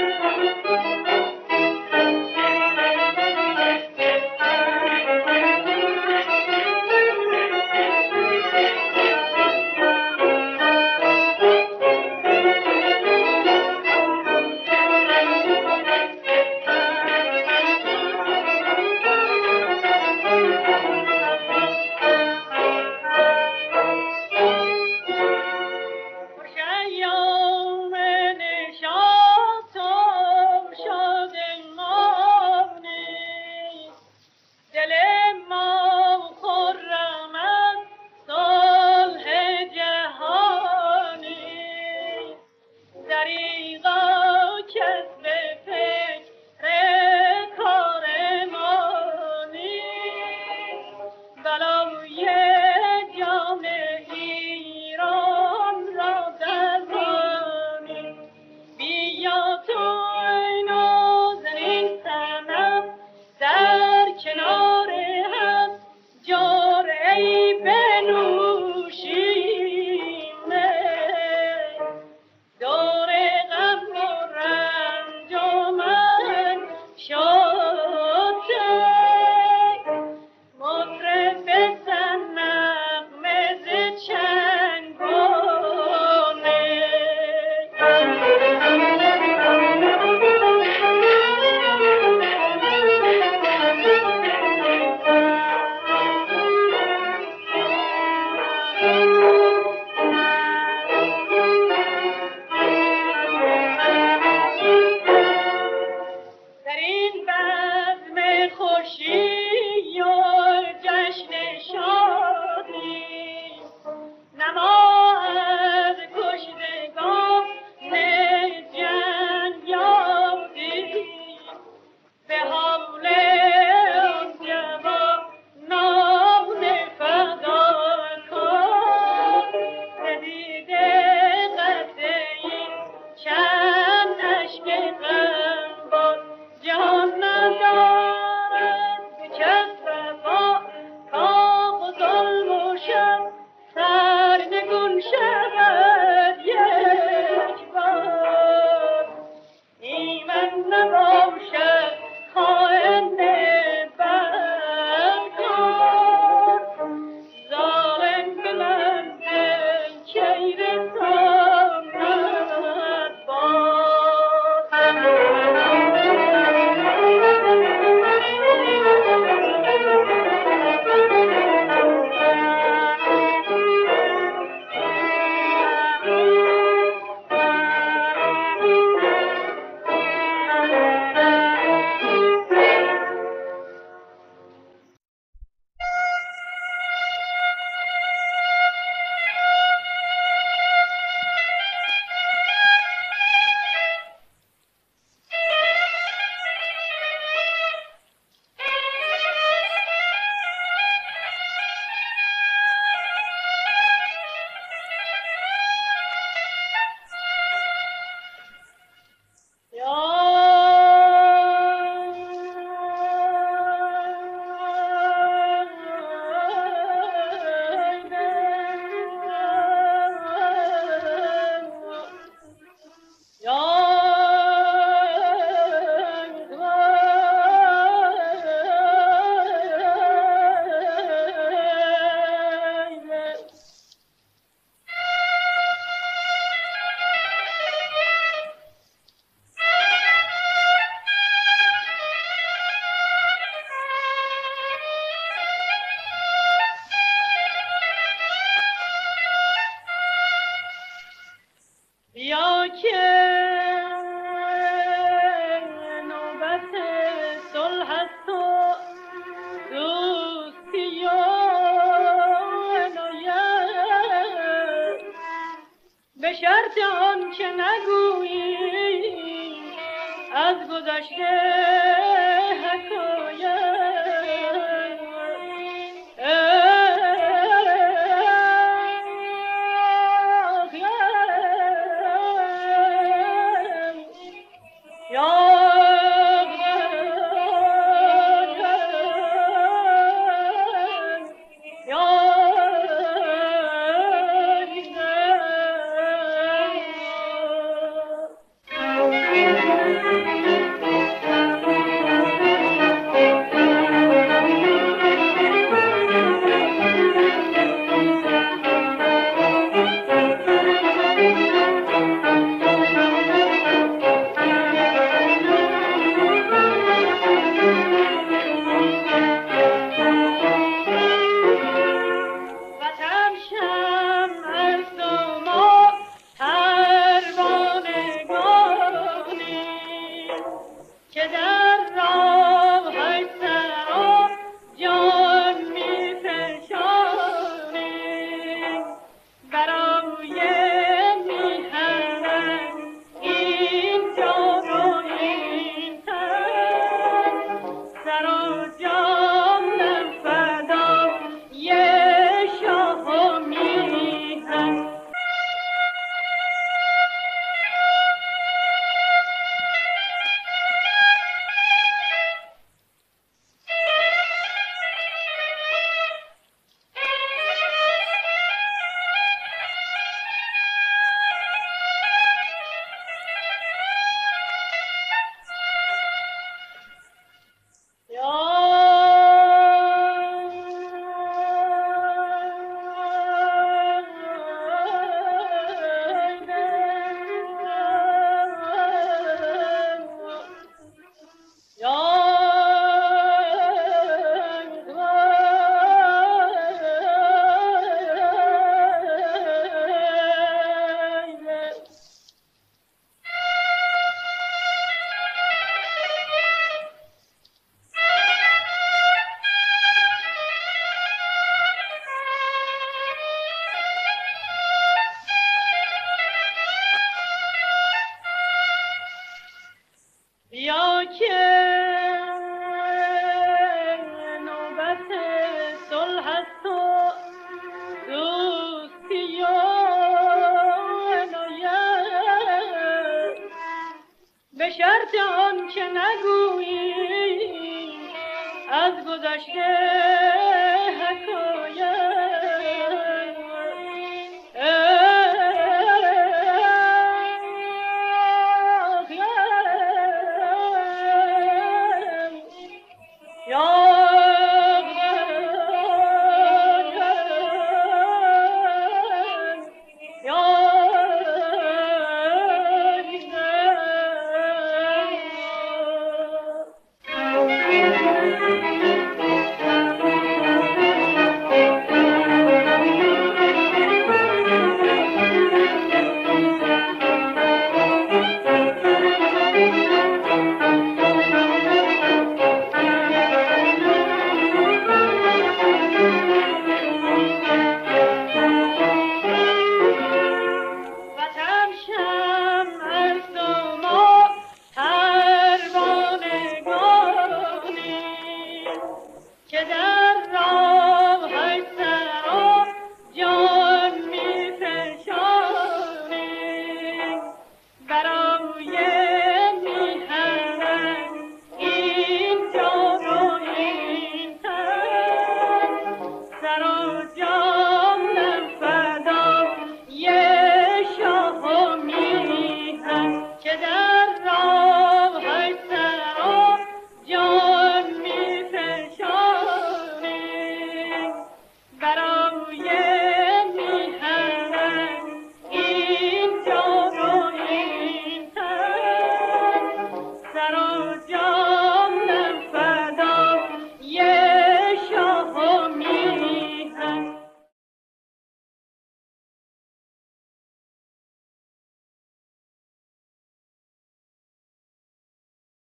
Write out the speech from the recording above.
Thank you. share. که نگویی از گذشته ذرة Gözyaşı